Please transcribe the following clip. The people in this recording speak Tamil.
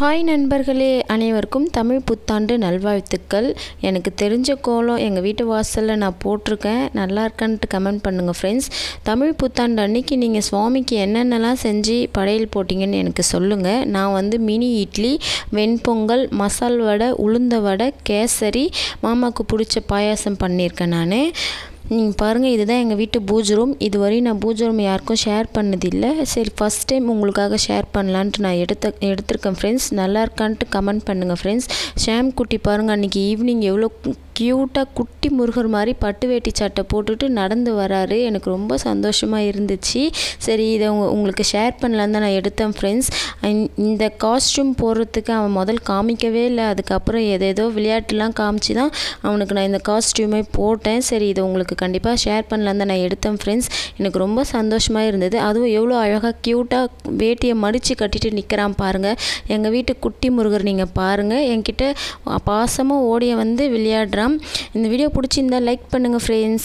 ஹாய் நண்பர்களே அனைவருக்கும் தமிழ் புத்தாண்டு நல்வாழ்த்துக்கள். எனக்கு தெரிஞ்ச கோலம் எங்கள் வீட்டு வாசலில் நான் போட்டிருக்கேன். நல்லா இருக்கான்ட்டு கமெண்ட் பண்ணுங்கள் ஃப்ரெண்ட்ஸ் தமிழ் புத்தாண்டு அன்னைக்கு நீங்கள் சுவாமிக்கு என்னென்னலாம் செஞ்சு படையல் போட்டிங்கன்னு எனக்கு சொல்லுங்கள் நான் வந்து மினி இட்லி வெண்பொங்கல் மசால் வடை உளுந்த வடை கேசரி மாமாவுக்கு பிடிச்ச பாயாசம் பண்ணியிருக்கேன் நான். நீங்கள் பாருங்கள் இதுதான் எங்கள் வீட்டு பூஜை ரூம் இதுவரையும் நான் பூஜை ரூம் யாருக்கும் ஷேர் பண்ணதில்லை. சரி ஃபஸ்ட் டைம் உங்களுக்காக ஷேர் பண்ணலான்ட்டு நான் எடுத்த எடுத்திருக்கேன் ஃப்ரெண்ட்ஸ் நல்லா இருக்கான்ட்டு கமெண்ட் பண்ணுங்கள் ஃப்ரெண்ட்ஸ் ஷாம் குட்டி பாருங்கள் அன்றைக்கி ஈவினிங் எவ்வளோ க்யூட்டாக குட்டி முருகர் மாதிரி பட்டு வேட்டி சட்டை போட்டுட்டு நடந்து வராரு. எனக்கு ரொம்ப சந்தோஷமாக இருந்துச்சு. சரி இதை உங்க உங்களுக்கு ஷேர் பண்ணலான்னு தான் நான் எடுத்தேன் ஃப்ரெண்ட்ஸ் இந்த காஸ்ட்யூம் போடுறதுக்கு அவன் முதல் காமிக்கவே இல்லை. அதுக்கப்புறம் எதேதோ விளையாட்டுலாம் காமிச்சு தான் அவனுக்கு நான் இந்த காஸ்ட்யூமே போட்டேன். சரி இதை உங்களுக்கு கண்டிப்பாக ஷேர் பண்ணலான்னு தான் நான் எடுத்தேன் ஃப்ரெண்ட்ஸ் எனக்கு ரொம்ப சந்தோஷமாக இருந்தது. அதுவும் எவ்வளோ அழகாக க்யூட்டாக வேட்டியை மடித்து கட்டிட்டு நிற்கிறான் பாருங்கள் எங்கள் வீட்டு குட்டி முருகர் நீங்கள் பாருங்கள் என்கிட்ட பாசமாக ஓடிய வந்து விளையாடுறான். இந்த வீடியோ பிடிச்சிருந்தா லைக் பண்ணுங்கள் ஃப்ரெண்ட்ஸ்